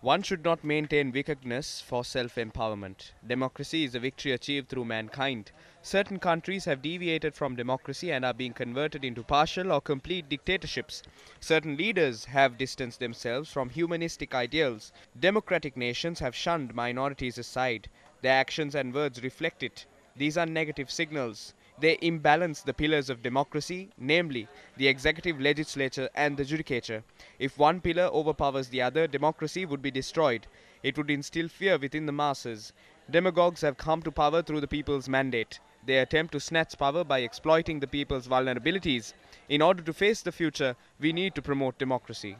One should not maintain wickedness for self empowerment. Democracy is a victory achieved through mankind. Certain countries have deviated from democracy and are being converted into partial or complete dictatorships. Certain leaders have distanced themselves from humanistic ideals. Democratic nations have shunned minorities aside. Their actions and words reflect it. These are negative signals. They imbalance the pillars of democracy, namely the executive, legislature, and the judicature. If one pillar overpowers the other, democracy would be destroyed. It would instill fear within the masses. Demagogues have come to power through the people's mandate. They attempt to snatch power by exploiting the people's vulnerabilities. In order to face the future, we need to promote democracy.